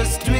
just do